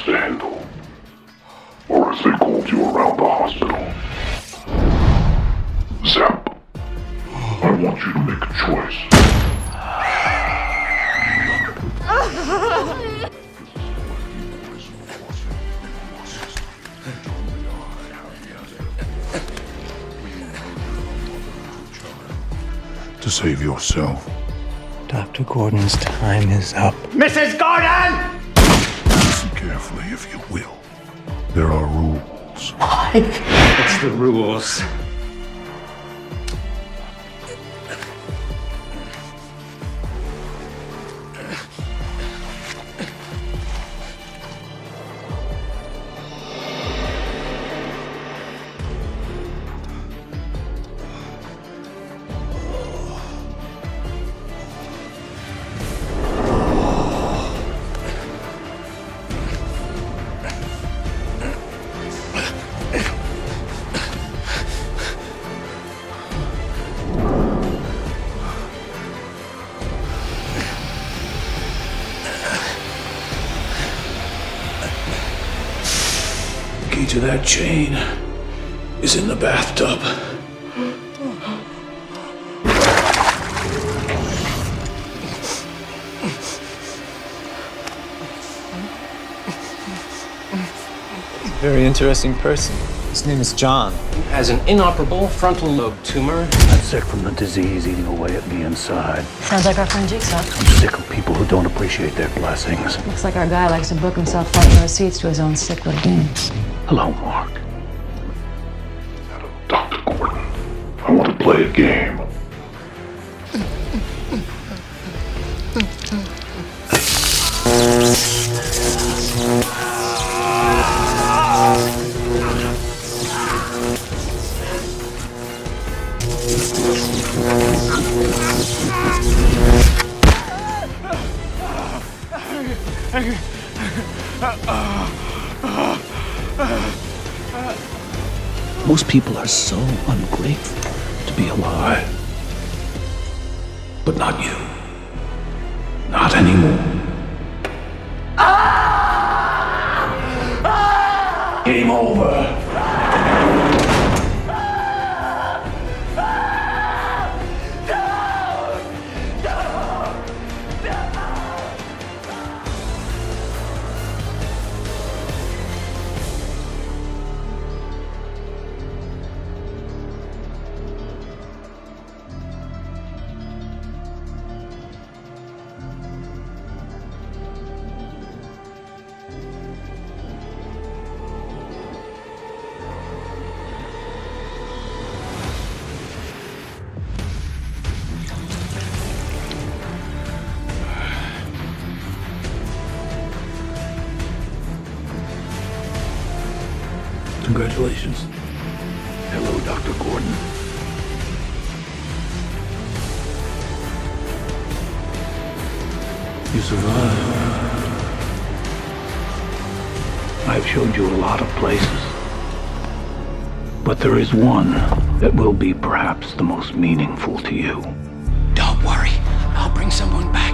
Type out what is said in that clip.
to handle. Or as they called you around the hospital. Zep. I want you to make a choice. To save yourself. Dr. Gordon's time is up. Mrs. Gordon! Listen carefully, if you will. There are rules. It's the rules. Key to that chain is in the bathtub. Very interesting person. His name is John. Has an inoperable frontal lobe tumor. I'm sick from the disease eating away at me inside. Sounds like our friend Jigsaw. I'm sick of people who don't appreciate their blessings. Looks like our guy likes to book himself front row seats to his own sick little games. Hello, Mark. Dr. Gordon, I want to play a game. Most people are so ungrateful to be alive. But not you. Not anymore. Congratulations. Hello, Dr. Gordon. You survived. I've showed you a lot of places. But there is one that will be perhaps the most meaningful to you. Don't worry. I'll bring someone back.